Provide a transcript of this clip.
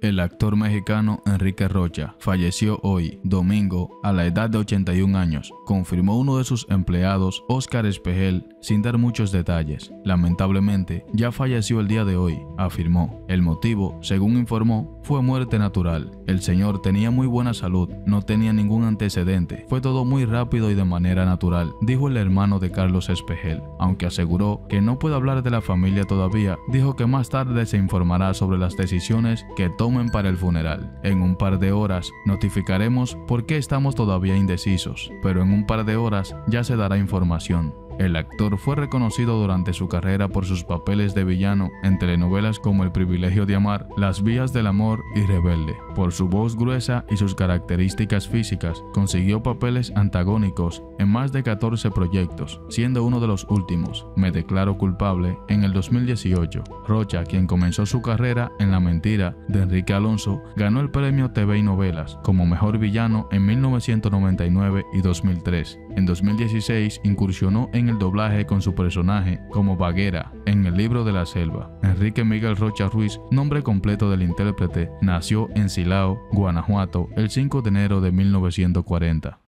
El actor mexicano Enrique Rocha falleció hoy, domingo, a la edad de 81 años, confirmó uno de sus empleados, Oscar Espejel, sin dar muchos detalles. Lamentablemente, ya falleció el día de hoy, afirmó. El motivo, según informó, fue muerte natural. El señor tenía muy buena salud, no tenía ningún antecedente, fue todo muy rápido y de manera natural, dijo el hermano de Carlos Espejel. Aunque aseguró que no puede hablar de la familia todavía, dijo que más tarde se informará sobre las decisiones que para el funeral. En un par de horas notificaremos por qué estamos todavía indecisos, pero en un par de horas ya se dará información. El actor fue reconocido durante su carrera por sus papeles de villano en telenovelas como El privilegio de amar, Las vías del amor y Rebelde. Por su voz gruesa y sus características físicas, consiguió papeles antagónicos en más de 14 proyectos, siendo uno de los últimos, Me declaro culpable, en el 2018. Rocha, quien comenzó su carrera en La mentira de Enrique Alonso, ganó el premio TV y Novelas como mejor villano en 1999 y 2003. En 2016 incursionó en el doblaje con su personaje como Baguera en el libro de la selva. Enrique Miguel Rocha Ruiz, nombre completo del intérprete, nació en Silao, Guanajuato, el 5 de enero de 1940.